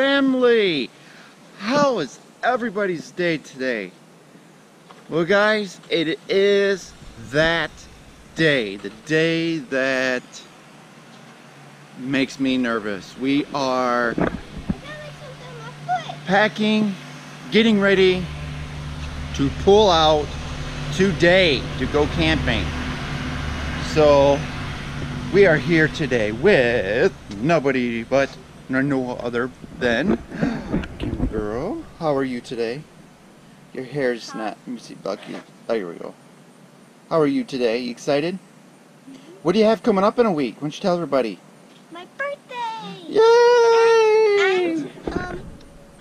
family. How is everybody's day today? Well, guys, it is that day, the day that makes me nervous. We are packing, getting ready to pull out today to go camping. So we are here today with nobody but no other than Girl. How are you today? Your hair's not. Let me see, Bucky. Oh, here we go. How are you today? You excited? What do you have coming up in a week? Why don't you tell everybody? My birthday! Yay! And um,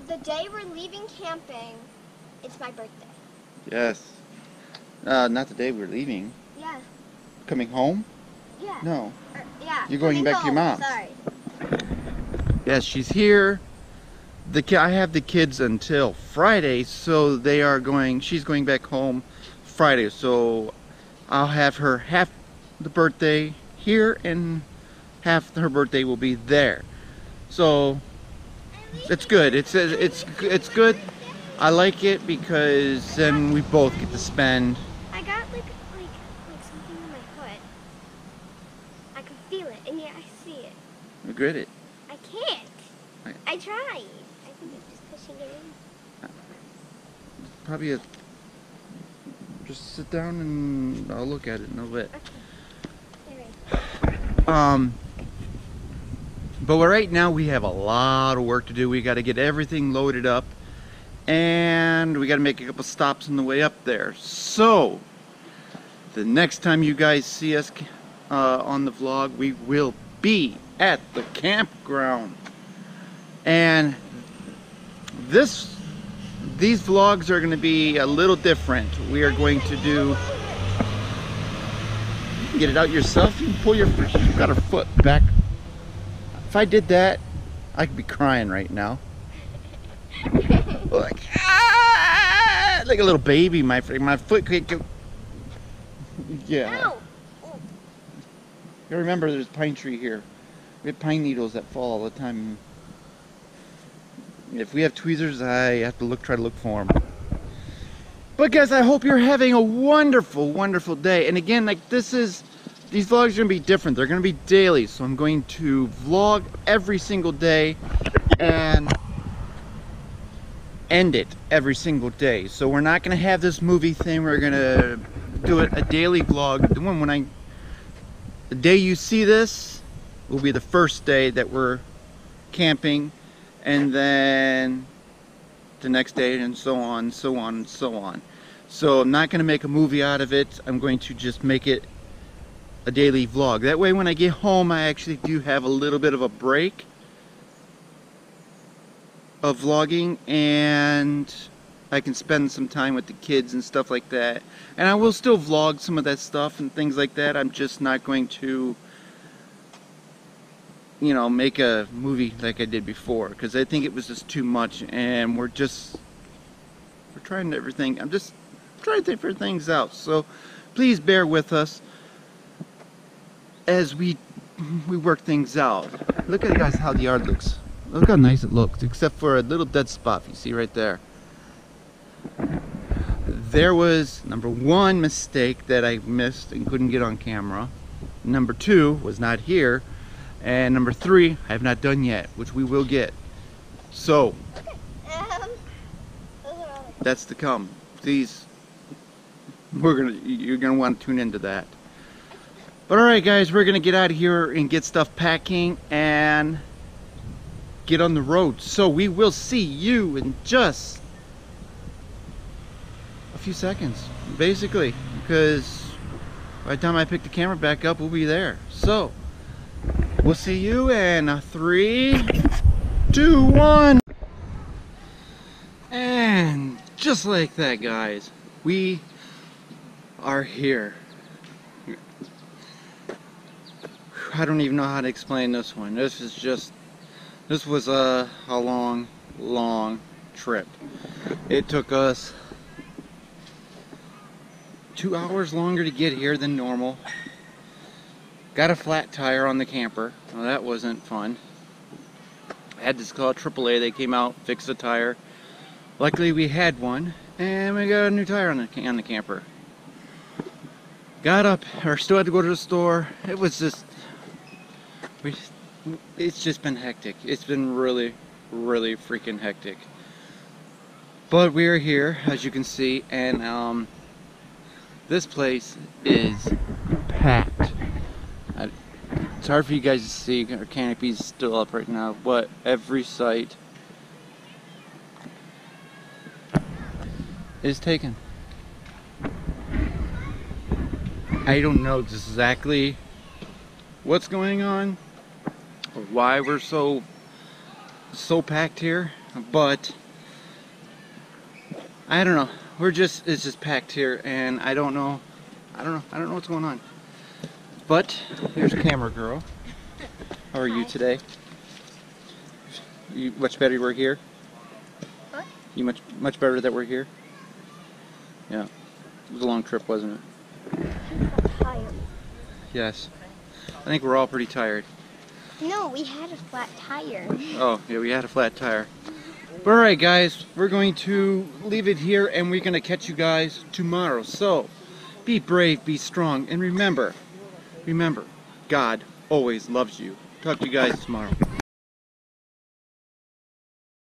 the day we're leaving camping, it's my birthday. Yes. Uh, not the day we're leaving. Yeah, Coming home? yeah. No. Or- yeah. You're going back to your home, mom's. Sorry. Yes, she's here. The I have the kids until Friday, so they are going. She's going back home Friday, so I'll have her half the birthday here and half her birthday will be there. So it's good. It's it's it's good. I like it because then we both get to spend. I got like like like something on my foot. I can feel it, and yeah, I see it. Regret it. I can't. I- I tried. I think I'm just pushing it in. Probably a. Just sit down and I'll look at it in a bit. Alright. Um, but right now we have a lot of work to do. We got to get everything loaded up, and we got to make a couple stops on the way up there. So, the next time you guys see us uh, on the vlog, we will be at the campground, and this these vlogs are going to be a little different. We are going to do get it out yourself. You can pull your you've got her foot back. If I did that, I could be crying right now. like ah, like a little baby. My my foot could go. Yeah. You remember there's a pine tree here. We have pine needles that fall all the time. If we have tweezers, I have to look, try to look for them. But guys, I hope you're having a wonderful, wonderful day. And again, like this is, these vlogs are gonna be different. They're gonna be daily. So I'm going to vlog every single day and end it every single day. So we're not gonna have this movie thing. We're gonna do it a daily vlog. The one when I the day you see this will be the first day that we're camping and then the next day and so on so on and so on. So I'm not going to make a movie out of it. I'm going to just make it a daily vlog. That way when I get home I actually do have a little bit of a break of vlogging and I can spend some time with the kids and stuff like that. And I will still vlog some of that stuff and things like that. I'm just not going to, you know, make a movie like I did before because I think it was just too much and we're just, we're trying everything. I'm just trying to figure things out. So please bear with us as we we work things out. Look at guys how the yard looks. Look how nice it looks, except for a little dead spot you see right there there was number one mistake that I missed and couldn't get on camera. Number two was not here. And number three, I have not done yet, which we will get. So that's to come. Please, we're gonna you're gonna want to tune into that. But all right, guys, we're gonna get out of here and get stuff packing and get on the road. So we will see you in just a few seconds, basically, because by the time I pick the camera back up, we'll be there. So we'll see you in three, two, one. And just like that, guys, we are here. I don't even know how to explain this one. This is just, this was a, a long, long trip. It took us two hours longer to get here than normal. Got a flat tire on the camper. Well, that wasn't fun. had to call AAA. They came out, fixed the tire. Luckily, we had one, and we got a new tire on the on the camper. Got up, or still had to go to the store. It was just, we, it's just been hectic. It's been really, really freaking hectic. But we are here, as you can see, and um, this place is packed. It's hard for you guys to see. Our canopy's still up right now, but every site is taken. I don't know exactly what's going on or why we're so so packed here, but I don't know. We're just it's just packed here and I don't know I don't know. I don't know what's going on. But here's camera girl. How are you today? You much better we're here? What? You much much better that we're here? Yeah. It was a long trip, wasn't it? I'm tired. Yes. I think we're all pretty tired. No, we had a flat tire. Oh, yeah, we had a flat tire. But alright guys, we're going to leave it here and we're going to catch you guys tomorrow. So, be brave, be strong, and remember, remember, God always loves you. Talk to you guys tomorrow.